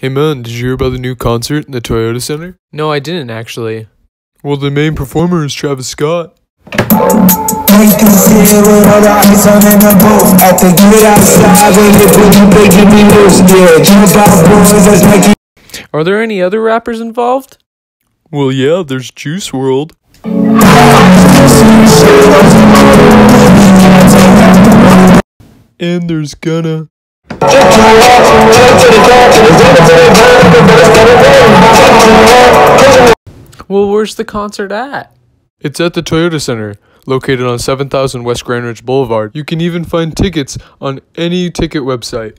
Hey man, did you hear about the new concert in the Toyota Center? No, I didn't actually. Well, the main performer is Travis Scott. We can see it with all the ice on in the booth. At the get outside when they put you big, give me loose. Yeah, jump out, boys, let's. Are there any other rappers involved? Well, yeah, there's Juice WRLD. And there's Gunna. Well, where's the concert at? It's at the Toyota Center, located on 7000 West Grand Ridge Boulevard. You can even find tickets on any ticket website.